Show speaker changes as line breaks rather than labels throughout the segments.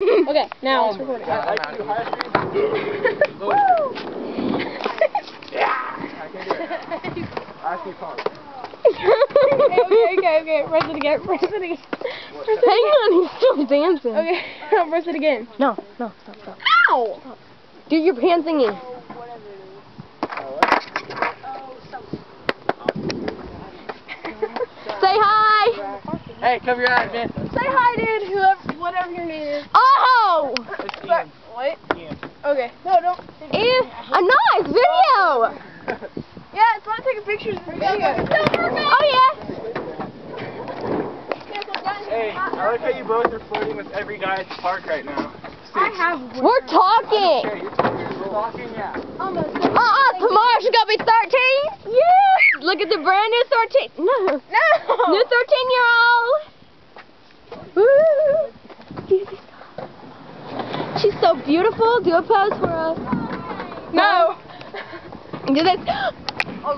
okay, now it's recording.
I like you, high speed. Low I can do it. I see pump.
okay, okay, okay. Press it again. Press it again. Press it
Hang on, he's still dancing.
Okay, no, press it again.
No, no, stop, stop.
Ow!
Do your pan singing. Say hi.
Hey, cover your eyes, man.
Say hi, dude. Whoever, whatever your name is.
Oh!
Sorry,
Ian.
What?
Ian.
Okay. No, don't.
Ew, a nice video.
Yeah, it's fun taking pictures of video.
Oh yeah.
Hey, I like how you both are flirting with every guy at the park right now.
I have.
We're talking.
Okay, you're you're talking, yeah.
Almost.
Uh-uh, tomorrow she's gonna be 13. Yeah. Look at the brand new 13. No.
No.
New 13 year old. Woo. She's so beautiful. Do a pose for us.
No.
Do this.
Oh.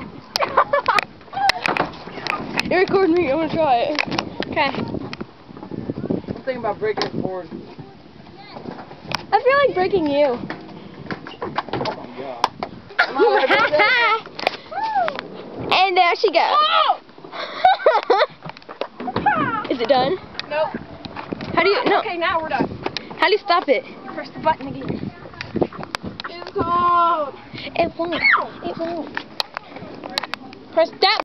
You record me. I'm gonna try it.
Okay.
I'm thinking about breaking this board.
I feel like breaking you.
Oh my god.
and there she goes. Oh! Is it done?
Nope.
How do you no?
Okay, now we're done.
How do you stop it?
Press the button again. It's cold.
It won't. It won't.
Press that